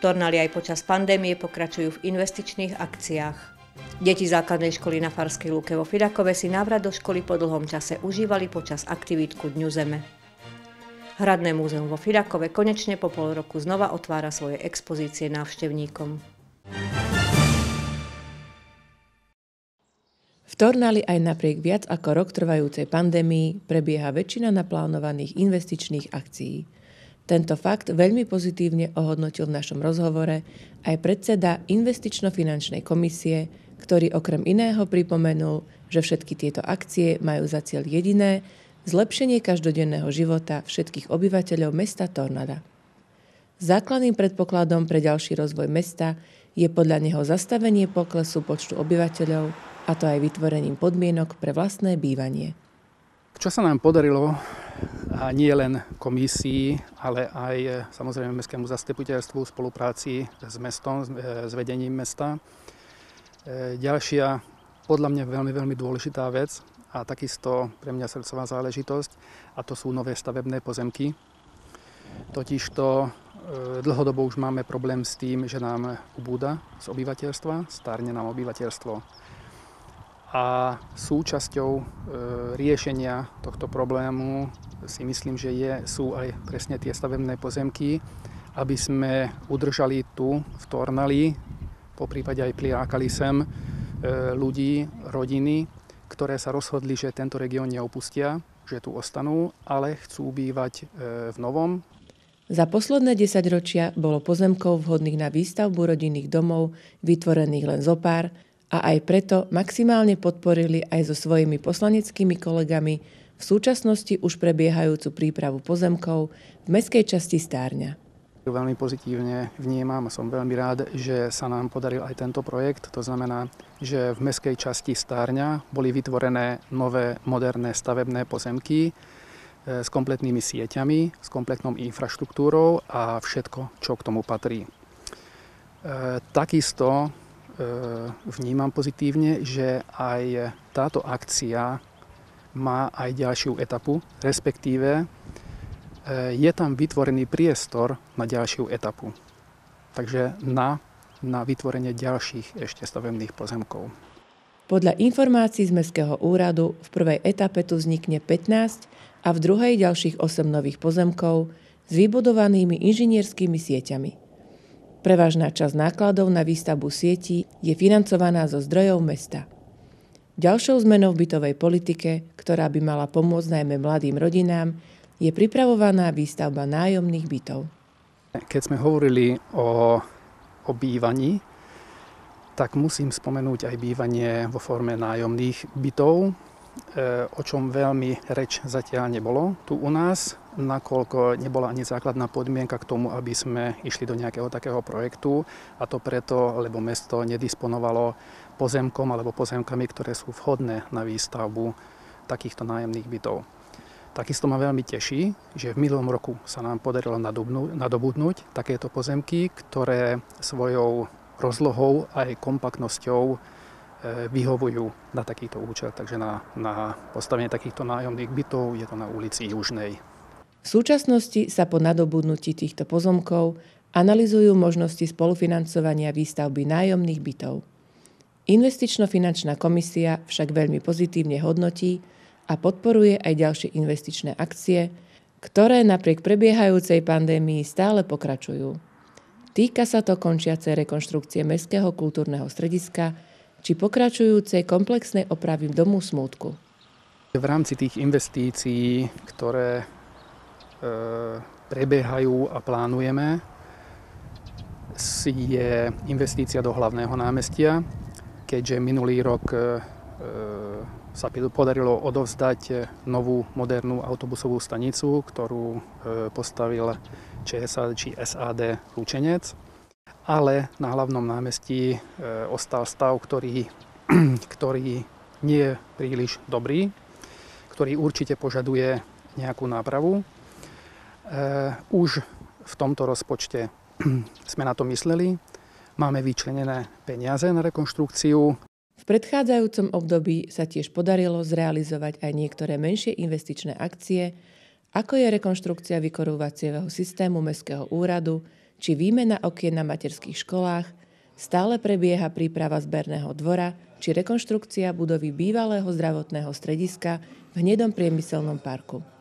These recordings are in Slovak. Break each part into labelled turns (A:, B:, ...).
A: Tornali aj počas pandémie pokračujú v investičných akciách. Deti základnej školy na Farskej lúke vo Fidakove si návrat do školy po dlhom čase užívali počas aktivítku Dňu Zeme. Hradné múzeum vo Fidakove konečne po pol roku znova otvára svoje expozície návštevníkom.
B: V Tornali aj napriek viac ako rok trvajúcej pandémii prebieha väčšina naplánovaných investičných akcií. Tento fakt veľmi pozitívne ohodnotil v našom rozhovore aj predseda Investično-finančnej komisie, ktorý okrem iného pripomenul, že všetky tieto akcie majú za cieľ jediné zlepšenie každodenného života všetkých obyvateľov mesta Tornada. Základným predpokladom pre ďalší rozvoj mesta je podľa neho zastavenie poklesu počtu obyvateľov, a to aj vytvorením podmienok pre vlastné bývanie.
C: Čo sa nám podarilo a nie len komisii, ale aj e, samozrejme Mestskému zastupiteľstvu v spolupráci s mestom, e, s vedením mesta. E, ďalšia, podľa mňa veľmi, veľmi dôležitá vec a takisto pre mňa srdcová záležitosť a to sú nové stavebné pozemky. Totižto dlhodobo už máme problém s tým, že nám ubúda z obyvateľstva, stárne nám obyvateľstvo a súčasťou e, riešenia tohto problému si myslím, že je, sú aj presne tie stavebné pozemky, aby sme udržali tu v Tornali, po prípade aj prilákali sem e, ľudí, rodiny, ktoré sa rozhodli, že tento región neopustia, že tu ostanú, ale chcú bývať e, v novom.
B: Za posledné desaťročia bolo pozemkov vhodných na výstavbu rodinných domov vytvorených len zo pár, a aj preto maximálne podporili aj so svojimi poslaneckými kolegami v súčasnosti už prebiehajúcu prípravu pozemkov v meskej časti Stárňa.
C: Veľmi pozitívne vnímam a som veľmi rád, že sa nám podaril aj tento projekt. To znamená, že v meskej časti Stárňa boli vytvorené nové moderné stavebné pozemky e, s kompletnými sieťami, s kompletnou infraštruktúrou a všetko, čo k tomu patrí. E, takisto vnímam pozitívne, že aj táto akcia má aj ďalšiu etapu, respektíve e, je tam vytvorený priestor na ďalšiu etapu. Takže na, na vytvorenie ďalších ešte stavebných pozemkov.
B: Podľa informácií z Mestského úradu v prvej etape tu vznikne 15 a v druhej ďalších 8 nových pozemkov s vybudovanými inžinierskými sieťami. Prevažná časť nákladov na výstavbu sietí je financovaná zo zdrojov mesta. Ďalšou zmenou v bytovej politike, ktorá by mala pomôcť najmä mladým rodinám, je pripravovaná výstavba nájomných bytov.
C: Keď sme hovorili o, o bývaní, tak musím spomenúť aj bývanie vo forme nájomných bytov, E, o čom veľmi reč zatiaľ nebolo tu u nás, nakoľko nebola ani základná podmienka k tomu, aby sme išli do nejakého takého projektu a to preto, lebo mesto nedisponovalo pozemkom alebo pozemkami, ktoré sú vhodné na výstavbu takýchto nájemných bytov. Takisto ma veľmi teší, že v minulom roku sa nám podarilo nadobudnúť takéto pozemky, ktoré svojou rozlohou aj kompaktnosťou E, vyhovujú na takýto účel. Takže na, na postavenie takýchto nájomných bytov je to na ulici Južnej.
B: V súčasnosti sa po nadobudnutí týchto pozomkov analizujú možnosti spolufinancovania výstavby nájomných bytov. Investično-finančná komisia však veľmi pozitívne hodnotí a podporuje aj ďalšie investičné akcie, ktoré napriek prebiehajúcej pandémii stále pokračujú. Týka sa to končiacej rekonštrukcie Mestského kultúrneho strediska či pokračujúcej komplexnej opravy domu smútku.
C: V rámci tých investícií, ktoré prebiehajú a plánujeme, je investícia do hlavného námestia, keďže minulý rok e, sa podarilo odovzdať novú modernú autobusovú stanicu, ktorú e, postavil ČSA či SAD Lučenec ale na hlavnom námestí e, ostal stav, ktorý, ktorý nie je príliš dobrý, ktorý určite požaduje nejakú nápravu. E, už v tomto rozpočte sme na to mysleli. Máme vyčlenené peniaze na rekonštrukciu.
B: V predchádzajúcom období sa tiež podarilo zrealizovať aj niektoré menšie investičné akcie, ako je rekonštrukcia vykorúvacieho systému Mestského úradu, či výmena okien na materských školách, stále prebieha príprava zberného dvora, či rekonštrukcia budovy bývalého zdravotného strediska v hnedom priemyselnom parku.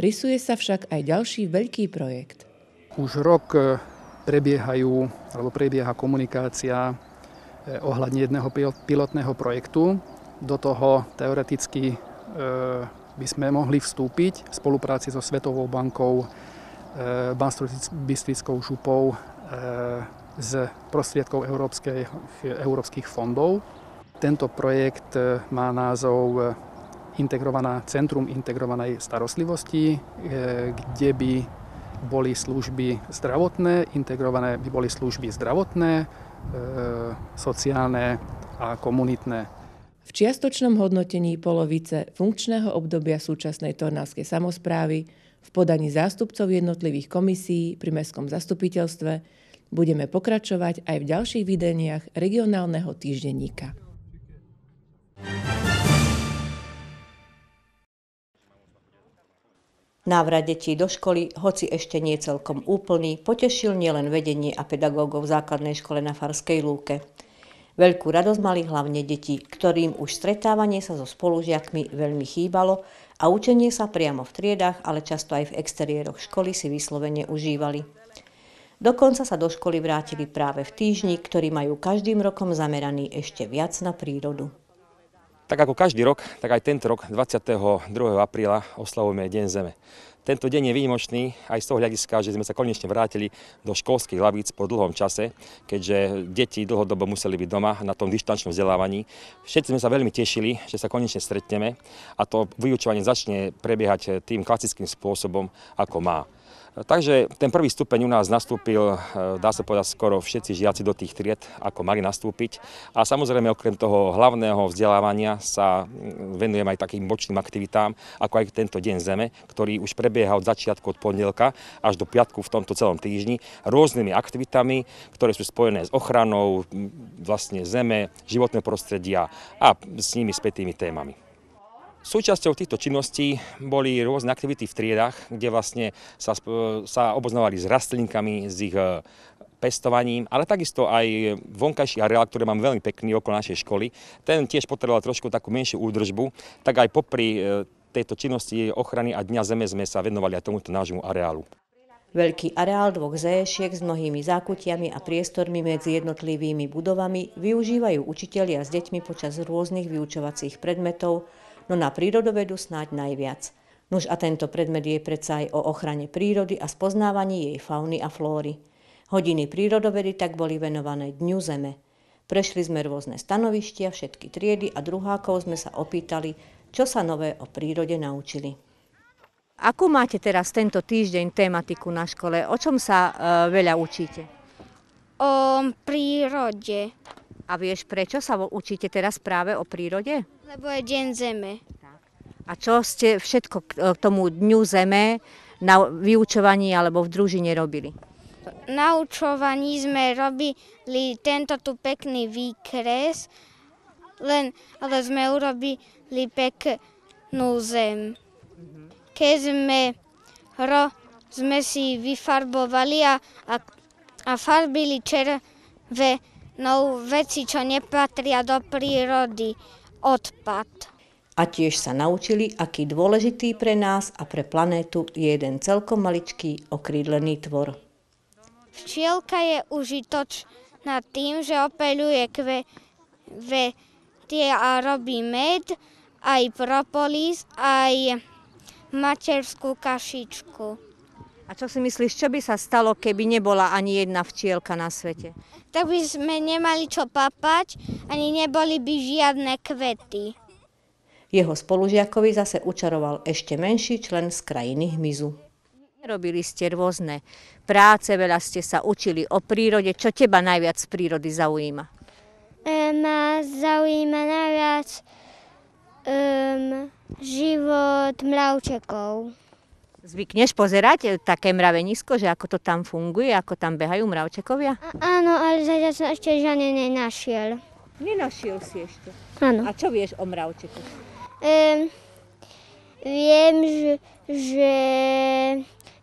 B: Rysuje sa však aj ďalší veľký projekt.
C: Už rok e, prebiehajú, alebo prebieha komunikácia e, ohľadne jedného pilotného projektu. Do toho teoreticky e, by sme mohli vstúpiť v spolupráci so Svetovou bankou, Bansko-Bystrickou župou z prostriedkov európskych fondov. Tento projekt má názov integrovaná, Centrum integrovanej starostlivosti, e, kde by boli služby zdravotné, integrované by boli služby zdravotné, sociálne a komunitné.
B: V čiastočnom hodnotení polovice funkčného obdobia súčasnej tornávskej samozprávy v podaní zástupcov jednotlivých komisí pri Mestskom zastupiteľstve budeme pokračovať aj v ďalších videniach regionálneho týždenníka.
A: Návrat detí do školy, hoci ešte nie celkom úplný, potešil nielen vedenie a pedagógov v základnej škole na Farskej lúke. Veľkú radosť mali hlavne deti, ktorým už stretávanie sa so spolužiakmi veľmi chýbalo a učenie sa priamo v triedách, ale často aj v exteriéroch školy si vyslovene užívali. Dokonca sa do školy vrátili práve v týždni, ktorý majú každým rokom zameraný ešte viac na prírodu.
D: Tak ako každý rok, tak aj tento rok 22. apríla oslavujeme Deň Zeme. Tento deň je výnimočný aj z toho hľadiska, že sme sa konečne vrátili do školských lavíc po dlhom čase, keďže deti dlhodobo museli byť doma na tom dištančnom vzdelávaní. Všetci sme sa veľmi tešili, že sa konečne stretneme a to vyučovanie začne prebiehať tým klasickým spôsobom, ako má. Takže ten prvý stupeň u nás nastúpil, e, dá sa povedať, skoro všetci žiaci do tých tried, ako mali nastúpiť. A samozrejme, okrem toho hlavného vzdelávania sa venujem aj takým bočným aktivitám, ako aj tento Deň Zeme, ktorý už prebieha od začiatku od pondelka až do piatku v tomto celom týždni, rôznymi aktivitami, ktoré sú spojené s ochranou vlastne zeme, životného prostredia a s nimi spätými témami. Súčasťou týchto činností boli rôzne aktivity v triedách, kde vlastne sa, sa oboznávali s rastlinkami, s ich e, pestovaním, ale takisto aj vonkajší areál, ktorý mám veľmi pekný okolo našej školy. Ten tiež potreboval trošku takú menšiu údržbu, tak aj popri e, tejto činnosti ochrany a Dňa Zeme sme sa venovali aj tomuto nášmu areálu.
A: Veľký areál dvoch zéšiek s mnohými zákutiami a priestormi medzi jednotlivými budovami využívajú učitelia s deťmi počas rôznych vyučovacích predmetov, no na prírodovedu snáď najviac. Nuž a tento predmet je predsa aj o ochrane prírody a spoznávaní jej fauny a flóry. Hodiny prírodovedy tak boli venované Dňu Zeme. Prešli sme rôzne stanovištia, všetky triedy a druhákov sme sa opýtali, čo sa nové o prírode naučili. Akú máte teraz tento týždeň tematiku na škole? O čom sa e, veľa učíte?
E: O prírode.
A: A vieš, prečo sa učíte teraz práve o prírode?
E: Lebo je Deň Zeme.
A: A čo ste všetko k tomu Dňu Zeme na vyučovaní alebo v družine robili?
E: Na učovaní sme robili tento tu pekný výkres, len, ale sme urobili peknú zem. Keď sme, ro, sme si vyfarbovali a, a, a farbili červenou veci, čo nepatria do prírody odpad.
A: A tiež sa naučili, aký dôležitý pre nás a pre planétu je jeden celkom maličký okrídlený tvor.
E: Včielka je užitočná tým, že opeluje kvety a robí med, aj propolis, aj materskú kašičku.
A: A čo si myslíš, čo by sa stalo, keby nebola ani jedna včielka na svete?
E: tak by sme nemali čo papať, ani neboli by žiadne kvety.
A: Jeho spolužiakovi zase učaroval ešte menší člen z krajiny hmyzu. Robili ste rôzne práce, veľa ste sa učili o prírode. Čo teba najviac z prírody zaujíma?
E: E, ma zaujíma najviac um, život mravčekov.
A: Zvykneš pozerať e, také mravenisko, že ako to tam funguje, ako tam behajú mravčekovia?
E: A, áno, ale zatiaľ som ešte žiadne nenašiel.
A: Nenašiel si ešte?
E: Áno.
A: A čo vieš o mravčekoch?
E: Um, viem, že, že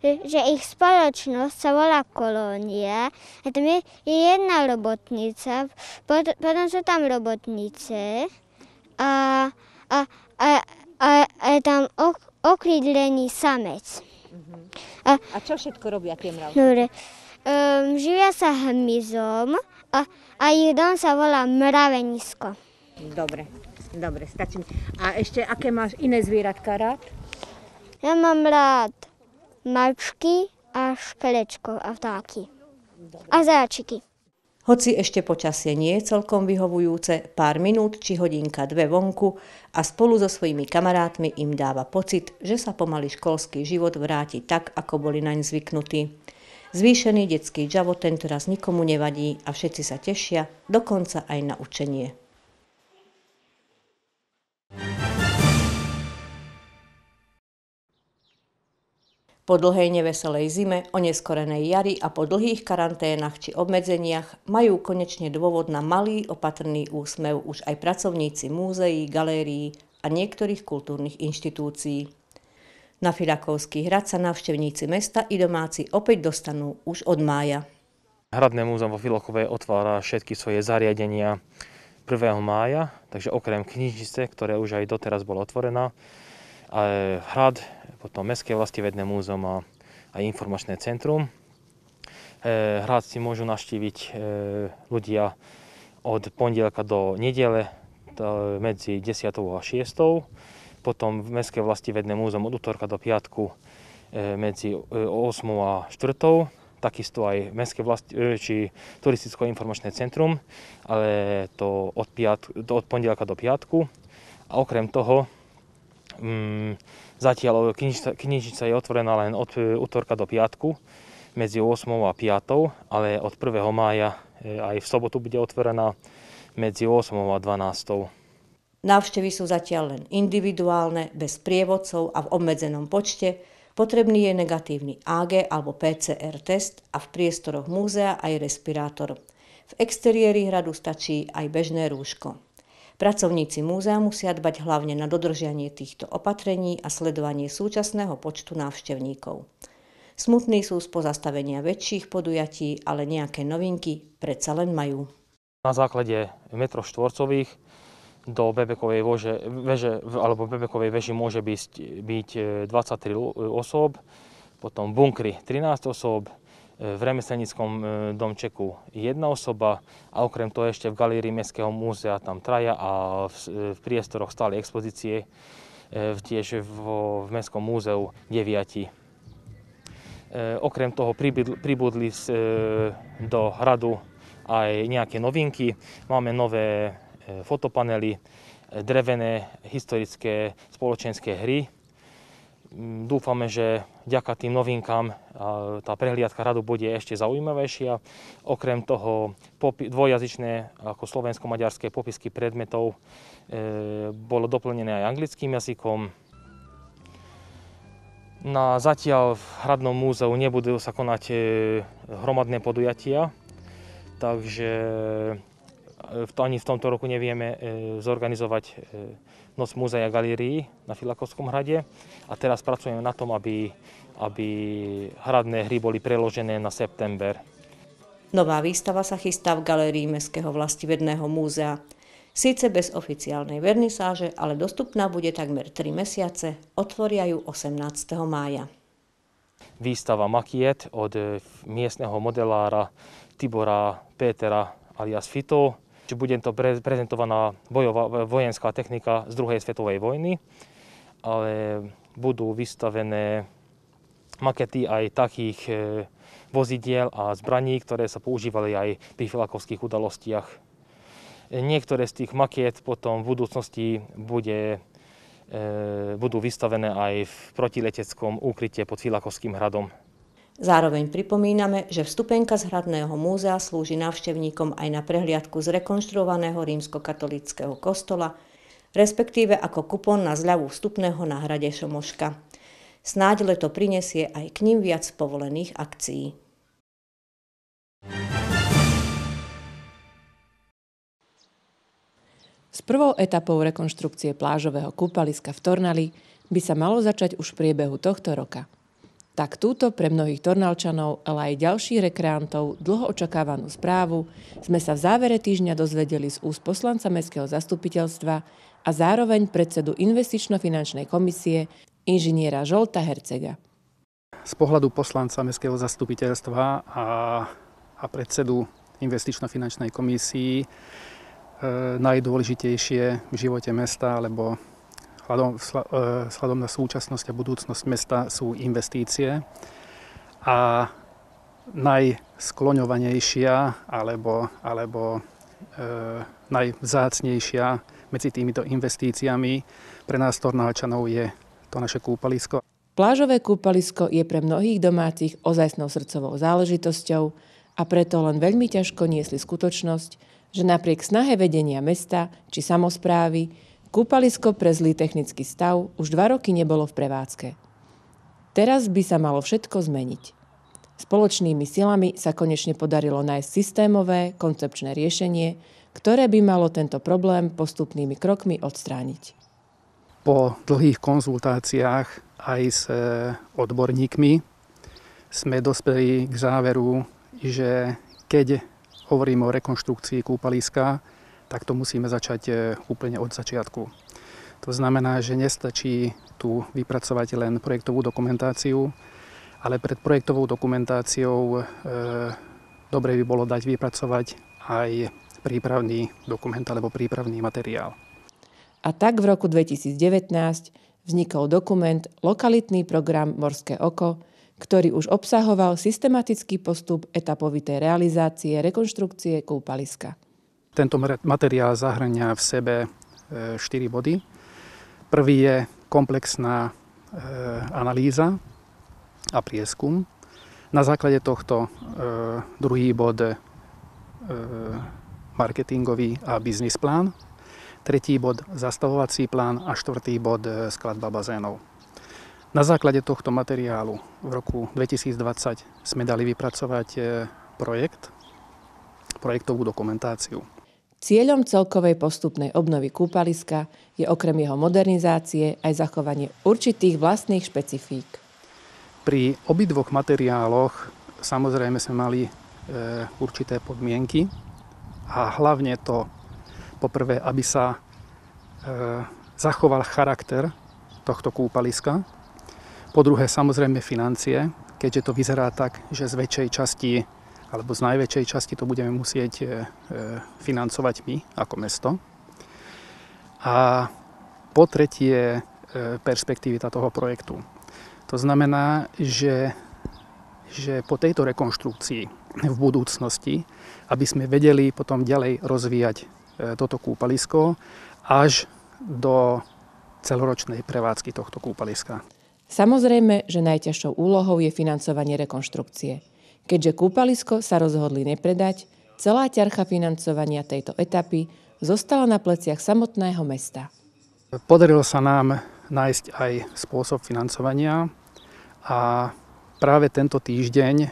E: že ich spoločnosť sa volá Kolónia a tam je, je jedna robotnica, potom, potom sú tam robotnice a, a, a, a, a je tam ok, okrídlený samec.
A: A, a čo všetko robia tie mravky?
E: Dobre. Um, živia sa hmyzom a, a ich dom sa volá mravenisko.
A: Dobre, dobre, stačí. A ešte, aké máš iné zvieratka rád?
E: Ja mám rád mačky a škelečko a vtáky. A záčiky.
A: Hoci ešte počasie nie je celkom vyhovujúce, pár minút či hodinka dve vonku a spolu so svojimi kamarátmi im dáva pocit, že sa pomaly školský život vráti tak, ako boli naň zvyknutí. Zvýšený detský džavo tentoraz nikomu nevadí a všetci sa tešia, dokonca aj na učenie. Po dlhej neveselej zime, oneskorenej jari a po dlhých karanténach či obmedzeniach majú konečne dôvod na malý opatrný úsmev už aj pracovníci múzeí, galérií a niektorých kultúrnych inštitúcií. Na Filakovský hrad sa návštevníci mesta i domáci opäť dostanú už od mája.
F: Hradné múzeum vo Filokove otvára všetky svoje zariadenia 1. mája, takže okrem knižnice, ktoré už aj doteraz bola otvorená, hrad potom Mestské vlastivedné múzeum a, a informačné centrum. E, hrad si môžu naštíviť e, ľudia od pondelka do nedele medzi 10. a 6. Potom Mestské vlastivedné múzeum od útorka do piatku e, medzi 8. a 4. Takisto aj Mestské vlasti, či turisticko-informačné centrum, ale to od, piat, to od pondelka do piatku. A okrem toho mm, Zatiaľ knižnica, je otvorená len od e, útorka do piatku medzi 8 a 5, ale od 1. mája e, aj v sobotu bude otvorená medzi 8 a 12.
A: Návštevy sú zatiaľ len individuálne, bez prievodcov a v obmedzenom počte. Potrebný je negatívny AG alebo PCR test a v priestoroch múzea aj respirátor. V exteriéri hradu stačí aj bežné rúško. Pracovníci múzea musia dbať hlavne na dodržianie týchto opatrení a sledovanie súčasného počtu návštevníkov. Smutní sú z pozastavenia väčších podujatí, ale nejaké novinky predsa len majú.
F: Na základe metrov štvorcových do bebekovej vože, veže, alebo bebekovej veži môže byť, byť 23 e, osôb, potom bunkry 13 osôb, v remeselníckom e, domčeku jedna osoba a okrem toho ešte v galérii Mestského múzea tam traja a v, v priestoroch stále expozície e, tiež v, v Mestskom múzeu deviati. E, okrem toho pribudli do hradu aj nejaké novinky. Máme nové fotopanely, drevené historické spoločenské hry, dúfame, že vďaka tým novinkám tá prehliadka radu bude ešte zaujímavejšia. Okrem toho dvojazyčné ako slovensko-maďarské popisky predmetov e, bolo doplnené aj anglickým jazykom. Na zatiaľ v Hradnom múzeu nebudú sa konať e, hromadné podujatia, takže e, ani v tomto roku nevieme zorganizovať Noc múzea galérií na Filakovskom hrade a teraz pracujeme na tom, aby, aby hradné hry boli preložené na september.
A: Nová výstava sa chystá v galérii Mestského vlastivedného múzea. Síce bez oficiálnej vernisáže, ale dostupná bude takmer 3 mesiace, otvoria ju 18. mája.
F: Výstava Makiet od miestneho modelára Tibora Pétera alias Fito či bude to prezentovaná bojová, vojenská technika z druhej svetovej vojny, ale budú vystavené makety aj takých e, vozidiel a zbraní, ktoré sa používali aj pri filakovských udalostiach. Niektoré z tých makiet potom v budúcnosti bude, e, budú vystavené aj v protileteckom úkryte pod Filakovským hradom.
A: Zároveň pripomíname, že vstupenka z Hradného múzea slúži návštevníkom aj na prehliadku z rekonštruovaného rímskokatolického kostola, respektíve ako kupón na zľavu vstupného na hrade Šomoška. Snáď leto prinesie aj k ním viac povolených akcií.
B: S prvou etapou rekonštrukcie plážového kúpaliska v Tornali by sa malo začať už v priebehu tohto roka. Tak túto pre mnohých Tornalčanov, ale aj ďalších rekreantov dlho očakávanú správu sme sa v závere týždňa dozvedeli z úst poslanca Mestského zastupiteľstva a zároveň predsedu Investično-finančnej komisie inžiniera Žolta Hercega.
C: Z pohľadu poslanca Mestského zastupiteľstva a, a predsedu Investično-finančnej komisii e, najdôležitejšie v živote mesta alebo vzhľadom e, na súčasnosť a budúcnosť mesta sú investície. A najskloňovanejšia alebo, alebo e, najvzácnejšia medzi týmito investíciami pre nás Tornáčanov je to naše kúpalisko.
B: Plážové kúpalisko je pre mnohých domácich ozajstnou srdcovou záležitosťou a preto len veľmi ťažko niesli skutočnosť, že napriek snahe vedenia mesta či samozprávy Kúpalisko pre zlý technický stav už dva roky nebolo v prevádzke. Teraz by sa malo všetko zmeniť. Spoločnými silami sa konečne podarilo nájsť systémové, koncepčné riešenie, ktoré by malo tento problém postupnými krokmi odstrániť.
C: Po dlhých konzultáciách aj s e, odborníkmi sme dospeli k záveru, že keď hovoríme o rekonštrukcii kúpaliska, tak to musíme začať e, úplne od začiatku. To znamená, že nestačí tu vypracovať len projektovú dokumentáciu, ale pred projektovou dokumentáciou e, dobre by bolo dať vypracovať aj prípravný dokument alebo prípravný materiál.
B: A tak v roku 2019 vznikol dokument Lokalitný program Morské oko, ktorý už obsahoval systematický postup etapovitej realizácie rekonštrukcie kúpaliska.
C: Tento materiál zahrania v sebe 4 e, body. Prvý je komplexná e, analýza a prieskum. Na základe tohto e, druhý bod marketingový a biznis plán. Tretí bod zastavovací plán a štvrtý bod skladba bazénov. Na základe tohto materiálu v roku 2020 sme dali vypracovať projekt, projektovú dokumentáciu.
B: Cieľom celkovej postupnej obnovy kúpaliska je okrem jeho modernizácie aj zachovanie určitých vlastných špecifík.
C: Pri obidvoch materiáloch samozrejme sme mali e, určité podmienky a hlavne to poprvé, aby sa e, zachoval charakter tohto kúpaliska. Po druhé samozrejme financie, keďže to vyzerá tak, že z väčšej časti alebo z najväčšej časti to budeme musieť e, e, financovať my ako mesto. A po tretie e, perspektivita toho projektu. To znamená, že, že po tejto rekonštrukcii v budúcnosti, aby sme vedeli potom ďalej rozvíjať toto kúpalisko až do celoročnej prevádzky tohto kúpaliska.
B: Samozrejme, že najťažšou úlohou je financovanie rekonštrukcie. Keďže kúpalisko sa rozhodli nepredať, celá ťarcha financovania tejto etapy zostala na pleciach samotného mesta.
C: Podarilo sa nám nájsť aj spôsob financovania a práve tento týždeň e,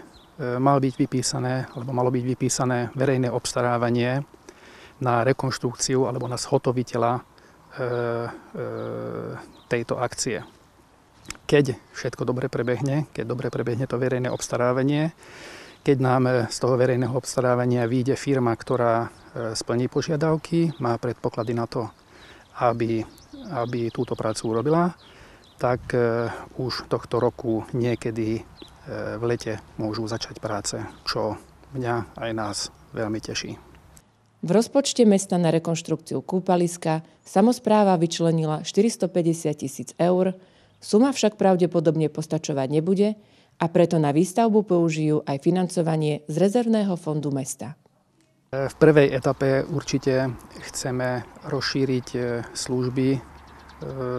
C: mal byť vypísané, alebo malo byť vypísané verejné obstarávanie na rekonštrukciu alebo na zhotoviteľa e, e, tejto akcie keď všetko dobre prebehne, keď dobre prebehne to verejné obstarávanie, keď nám z toho verejného obstarávania vyjde firma, ktorá e, splní požiadavky, má predpoklady na to, aby, aby túto prácu urobila, tak e, už tohto roku niekedy v lete môžu začať práce, čo mňa aj nás veľmi teší.
B: V rozpočte mesta na rekonštrukciu kúpaliska samozpráva vyčlenila 450 tisíc eur, Suma však pravdepodobne postačovať nebude a preto na výstavbu použijú aj financovanie z rezervného fondu mesta.
C: V prvej etape určite chceme rozšíriť e, služby e,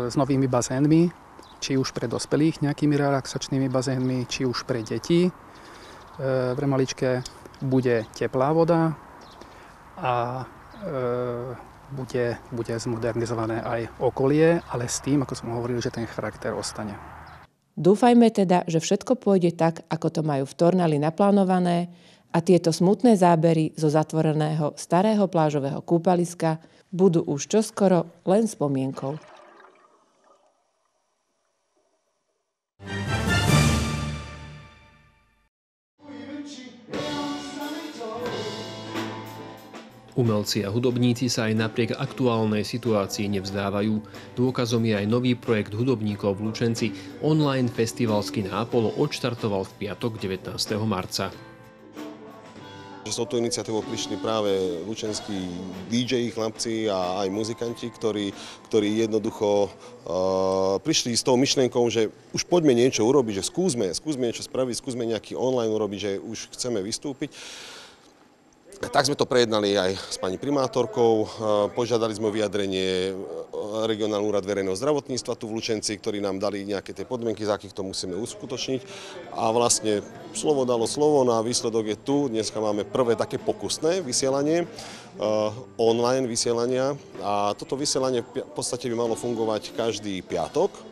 C: s novými bazénmi, či už pre dospelých nejakými relaxačnými bazénmi, či už pre deti. E, v Remaličke bude teplá voda a bude, bude zmodernizované aj okolie, ale s tým, ako som hovoril, že ten charakter ostane.
B: Dúfajme teda, že všetko pôjde tak, ako to majú v Tornali naplánované a tieto smutné zábery zo zatvoreného starého plážového kúpaliska budú už čoskoro len spomienkou.
G: Umelci a hudobníci sa aj napriek aktuálnej situácii nevzdávajú. Dôkazom je aj nový projekt hudobníkov v Lučenci. Online festivalský nápolo odštartoval v piatok 19. marca.
H: S touto iniciatívou prišli práve lučenskí DJ, chlapci a aj muzikanti, ktorí, ktorí jednoducho uh, prišli s tou myšlienkou, že už poďme niečo urobiť, že skúsme, skúsme niečo spraviť, skúsme nejaký online urobiť, že už chceme vystúpiť. Tak sme to prejednali aj s pani primátorkou, požiadali sme o vyjadrenie e, regionálny úrad verejného zdravotníctva tu v Lučenci, ktorí nám dali nejaké tie podmienky, za akých to musíme uskutočniť. A vlastne slovo dalo slovo, no a výsledok je tu. Dneska máme prvé také pokusné vysielanie, e, online vysielania. A toto vysielanie v podstate by malo fungovať každý piatok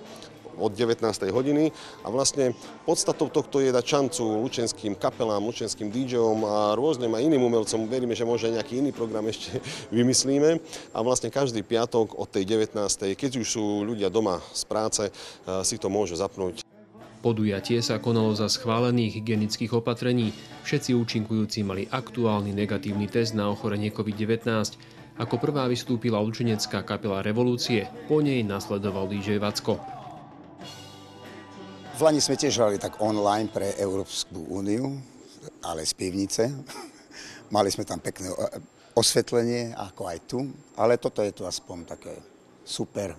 H: od 19. hodiny a vlastne podstatou tohto je dať šancu lučenským kapelám, lučenským DJom a rôznym a iným umelcom. Veríme, že možno nejaký iný program ešte vymyslíme a vlastne každý piatok od tej 19. keď už sú ľudia doma z práce, eh, si to môžu zapnúť.
G: Podujatie sa konalo za schválených hygienických opatrení. Všetci účinkujúci mali aktuálny negatívny test na ochorenie COVID-19. Ako prvá vystúpila lučenecká kapela Revolúcie, po nej nasledoval DJ Vacko.
I: V Lani sme tiež hrali tak online pre Európsku úniu, ale z pivnice. Mali sme tam pekné osvetlenie, ako aj tu, ale toto je tu aspoň také super.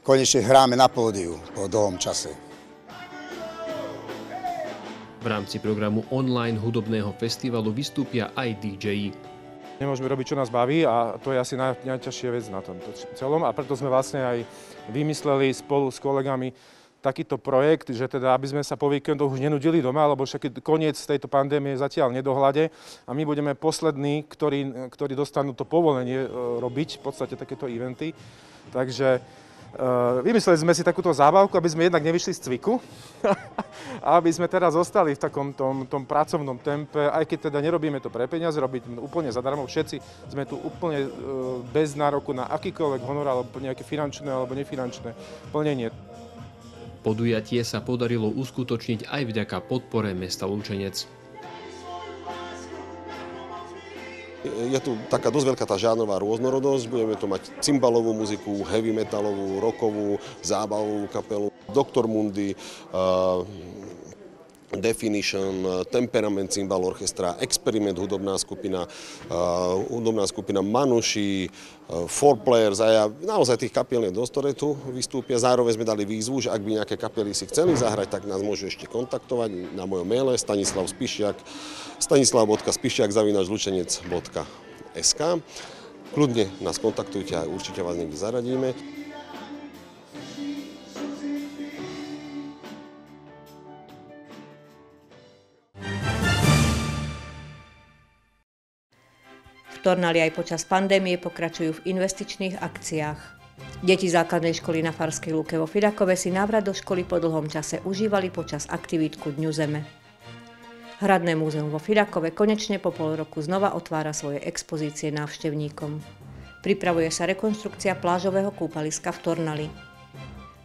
I: Konečne hráme na pódiu po dlhom čase.
G: V rámci programu online hudobného festivalu vystúpia aj DJ.
J: Nemôžeme robiť, čo nás baví a to je asi naj, najťažšia vec na tomto celom a preto sme vlastne aj vymysleli spolu s kolegami takýto projekt, že teda aby sme sa po víkendoch už nenudili doma, lebo však koniec tejto pandémie zatiaľ nedohľade a my budeme poslední, ktorí, ktorí dostanú to povolenie e, robiť, v podstate takéto eventy. Takže Uh, vymysleli sme si takúto zábavku, aby sme jednak nevyšli z cviku a aby sme teraz zostali v takom tom, tom pracovnom tempe, aj keď teda nerobíme to pre peniaze, robiť úplne zadarmo. Všetci sme tu úplne uh, bez nároku na akýkoľvek honor alebo nejaké finančné alebo nefinančné plnenie.
G: Podujatie sa podarilo uskutočniť aj vďaka podpore mesta Lučenec.
H: Je tu taká dosť veľká tá žánrová rôznorodosť. Budeme tu mať cymbalovú muziku, heavy metalovú, rockovú, zábavovú kapelu, Doktor Mundy, uh, Definition, Temperament Cymbal Orchestra, Experiment hudobná skupina, uh, hudobná skupina Manuši, uh, Four Players a ja, naozaj tých kapiel je dosť, ktoré tu vystúpia. Zároveň sme dali výzvu, že ak by nejaké kapely si chceli zahrať, tak nás môžu ešte kontaktovať na mojom maile stanislav spišiak stanislav.spišiak zavinač Kľudne nás kontaktujte a určite vás niekde zaradíme.
A: Tornali aj počas pandémie pokračujú v investičných akciách. Deti základnej školy na Farskej lúke vo Fidakove si návrat do školy po dlhom čase užívali počas aktivítku Dňu Zeme. Hradné múzeum vo Fidakove konečne po pol roku znova otvára svoje expozície návštevníkom. Pripravuje sa rekonstrukcia plážového kúpaliska v Tornali.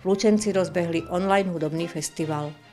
A: V Lučenci rozbehli online hudobný festival –